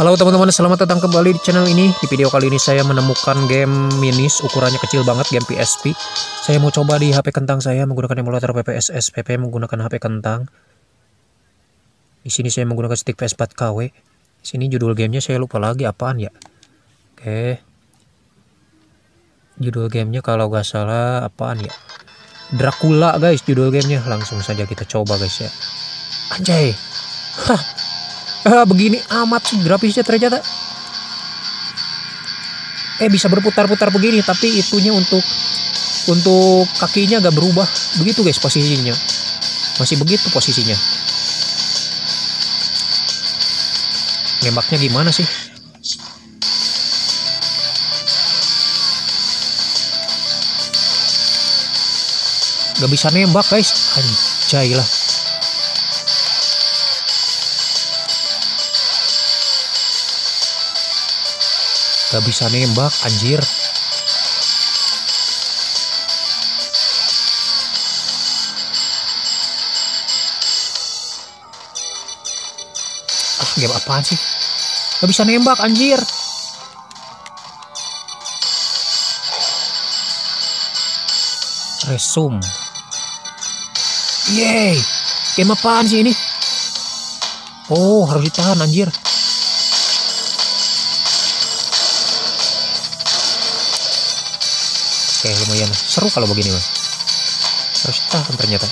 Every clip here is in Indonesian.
Halo teman-teman, selamat datang kembali di channel ini. Di video kali ini saya menemukan game minis, ukurannya kecil banget, game PSP. Saya mau coba di HP kentang saya menggunakan emulator PPSS PP menggunakan HP kentang. Di sini saya menggunakan stick PS4 KW. Di sini judul gamenya saya lupa lagi apaan ya. Oke. Judul gamenya kalau nggak salah apaan ya. Dracula guys judul gamenya. Langsung saja kita coba guys ya. Anjay. Hah ah, begini amat sih grafisnya ternyata. Eh bisa berputar-putar begini tapi itunya untuk untuk kakinya gak berubah. Begitu guys posisinya. Masih begitu posisinya. Nembaknya gimana sih? Gak bisa nembak guys. Anjay lah Gak bisa nembak anjir. Ah, game apaan sih? Gak bisa nembak anjir. Resume. Yeay. Game apaan sih ini? Oh, harus ditahan anjir. Oke lumayan. Seru kalau begini mah harus tahan ternyata.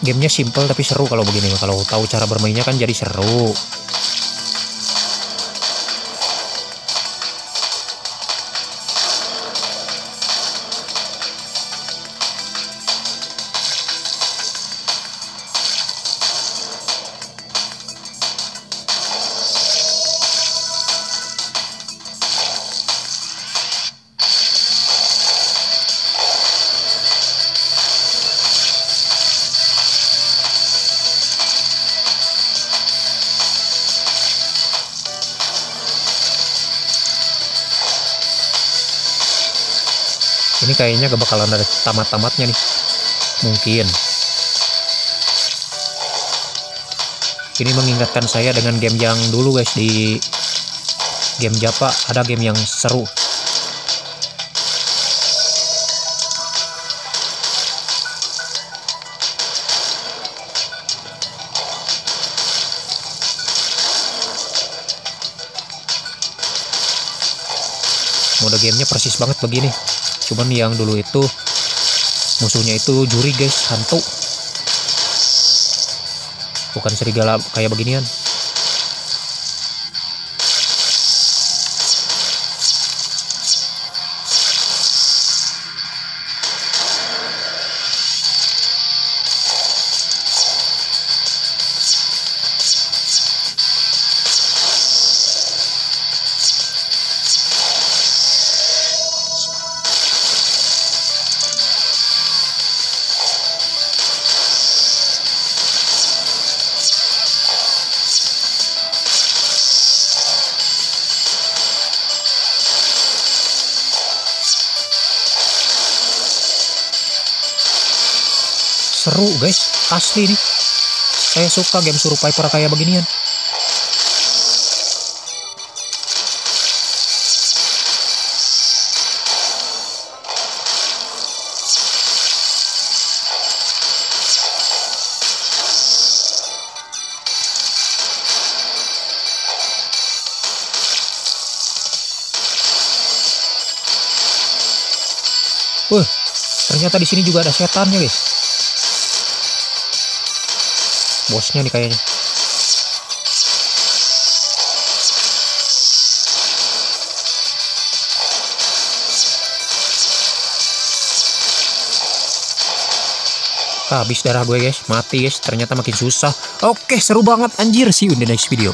Gamenya simple tapi seru kalau begini kalau tahu cara bermainnya kan jadi seru ini kayaknya gak bakalan ada tamat-tamatnya nih. Mungkin. Ini mengingatkan saya dengan game yang dulu guys di game Japa ada game yang seru. Mode gamenya persis banget begini cuman yang dulu itu musuhnya itu juri guys. Hantu. Bukan serigala kayak beginian seru guys. Asli nih saya suka game survivor kayak beginian. Wah, ternyata di sini juga ada setannya, guys. Bosnya nih kayaknya. Habis darah gue guys. Mati guys. Ternyata makin susah. Oke seru banget anjir. See you in the next video